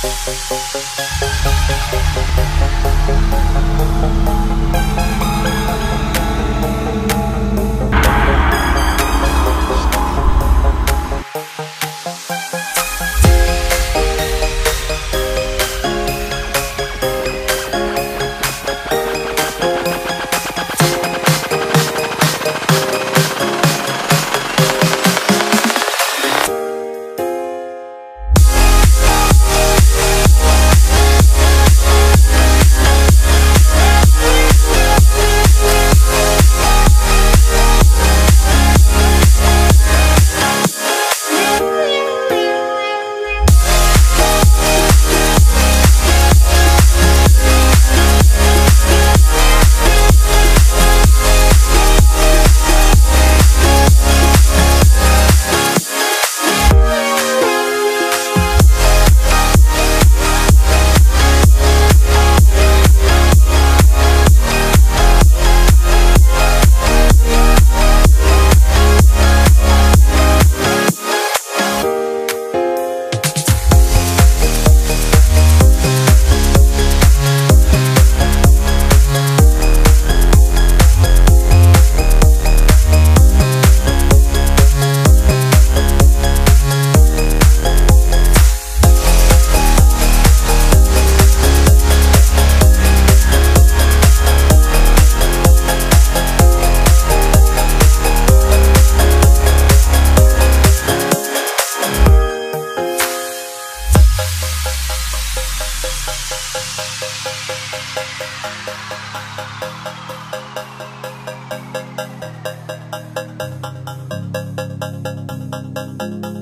Thank you. Música